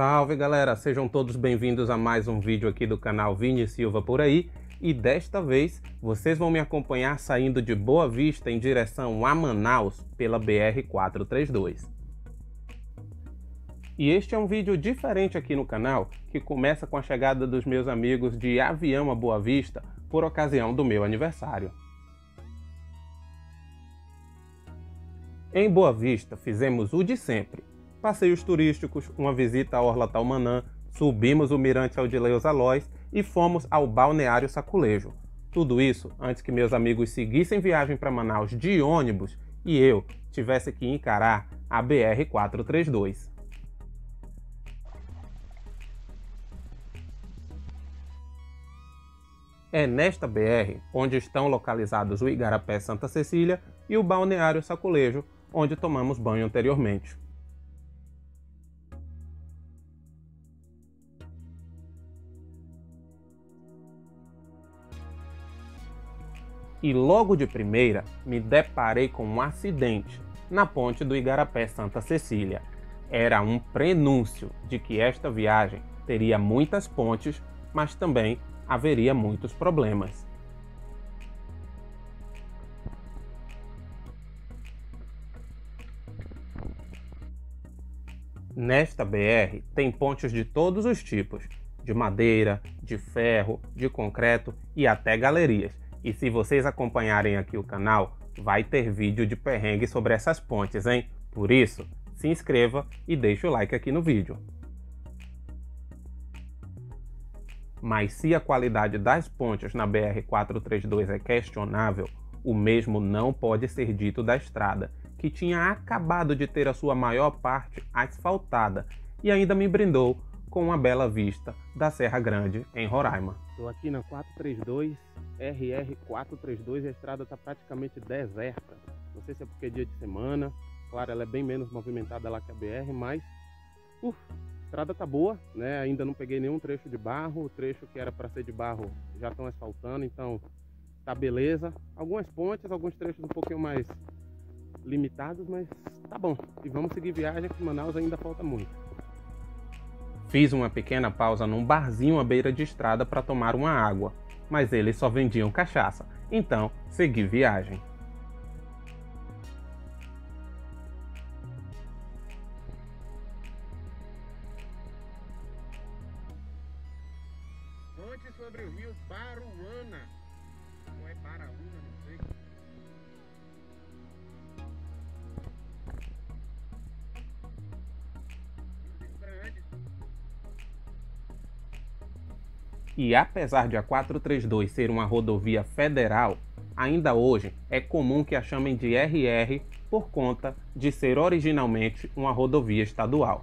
Salve galera, sejam todos bem-vindos a mais um vídeo aqui do canal Vini Silva por aí e desta vez vocês vão me acompanhar saindo de Boa Vista em direção a Manaus pela BR-432. E este é um vídeo diferente aqui no canal que começa com a chegada dos meus amigos de avião a Boa Vista por ocasião do meu aniversário. Em Boa Vista fizemos o de sempre, passeios turísticos, uma visita à Orla Talmanã, subimos o Mirante Aldileus Alóis e fomos ao Balneário Saculejo. Tudo isso antes que meus amigos seguissem viagem para Manaus de ônibus e eu tivesse que encarar a BR-432. É nesta BR onde estão localizados o Igarapé Santa Cecília e o Balneário Saculejo, onde tomamos banho anteriormente. E logo de primeira me deparei com um acidente na ponte do Igarapé Santa Cecília. Era um prenúncio de que esta viagem teria muitas pontes, mas também haveria muitos problemas. Nesta BR tem pontes de todos os tipos, de madeira, de ferro, de concreto e até galerias e se vocês acompanharem aqui o canal, vai ter vídeo de perrengue sobre essas pontes, hein? Por isso, se inscreva e deixe o like aqui no vídeo. Mas se a qualidade das pontes na BR-432 é questionável, o mesmo não pode ser dito da estrada, que tinha acabado de ter a sua maior parte asfaltada e ainda me brindou com uma bela vista da Serra Grande, em Roraima. Estou aqui na 432, RR 432 e a estrada está praticamente deserta. Não sei se é porque é dia de semana, claro, ela é bem menos movimentada lá que a BR, mas uf, a estrada tá boa, né? Ainda não peguei nenhum trecho de barro, o trecho que era para ser de barro já estão asfaltando, então tá beleza. Algumas pontes, alguns trechos um pouquinho mais limitados, mas tá bom. E vamos seguir viagem, que Manaus ainda falta muito. Fiz uma pequena pausa num barzinho à beira de estrada para tomar uma água, mas eles só vendiam cachaça, então segui viagem. Fonte sobre o rio Baruana. E apesar de a 432 ser uma rodovia federal, ainda hoje é comum que a chamem de RR por conta de ser originalmente uma rodovia estadual.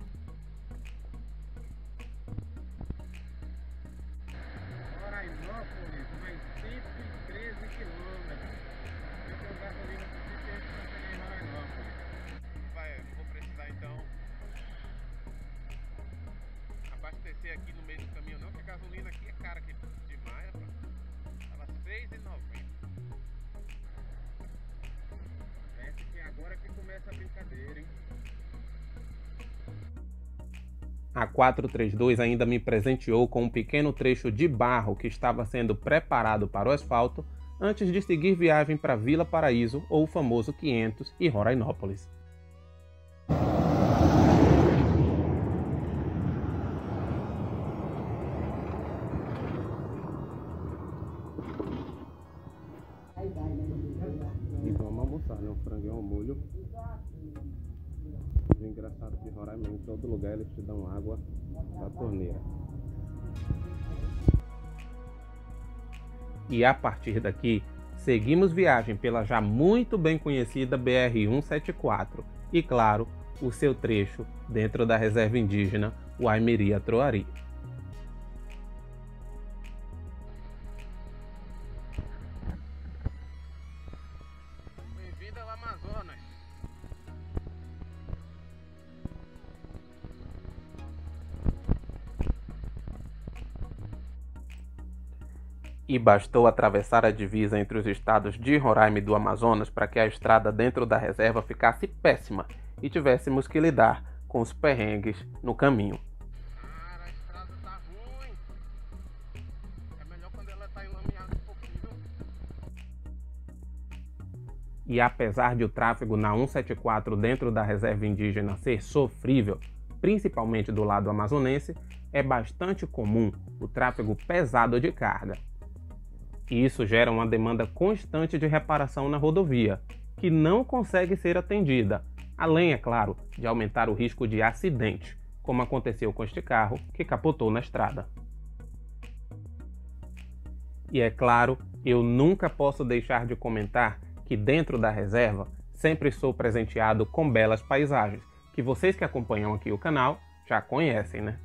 R$6,90. Parece que agora que começa a brincadeira, hein? A 432 ainda me presenteou com um pequeno trecho de barro que estava sendo preparado para o asfalto antes de seguir viagem para Vila Paraíso ou o famoso 500 e Rorainópolis. E vamos almoçar, né? Um franguinho ao molho. O engraçado de Roraima, em todo lugar eles te dão água da torneira. E a partir daqui, seguimos viagem pela já muito bem conhecida BR-174 e, claro, o seu trecho dentro da reserva indígena Waimiria Troari. E bastou atravessar a divisa entre os estados de Roraima e do Amazonas para que a estrada dentro da reserva ficasse péssima e tivéssemos que lidar com os perrengues no caminho. E apesar de o tráfego na 174 dentro da reserva indígena ser sofrível, principalmente do lado amazonense, é bastante comum o tráfego pesado de carga, e isso gera uma demanda constante de reparação na rodovia, que não consegue ser atendida, além, é claro, de aumentar o risco de acidente, como aconteceu com este carro que capotou na estrada. E é claro, eu nunca posso deixar de comentar que dentro da reserva sempre sou presenteado com belas paisagens, que vocês que acompanham aqui o canal já conhecem, né?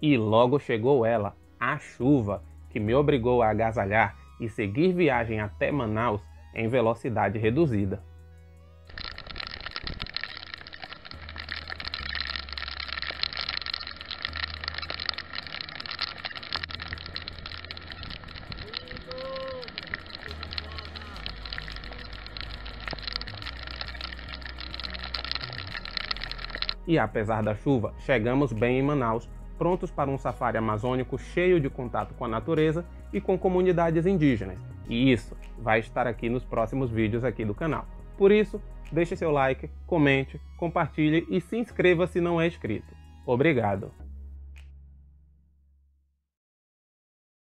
E logo chegou ela, a chuva, que me obrigou a agasalhar e seguir viagem até Manaus em velocidade reduzida. E apesar da chuva, chegamos bem em Manaus, prontos para um safari amazônico cheio de contato com a natureza e com comunidades indígenas. E isso vai estar aqui nos próximos vídeos aqui do canal. Por isso, deixe seu like, comente, compartilhe e se inscreva se não é inscrito. Obrigado!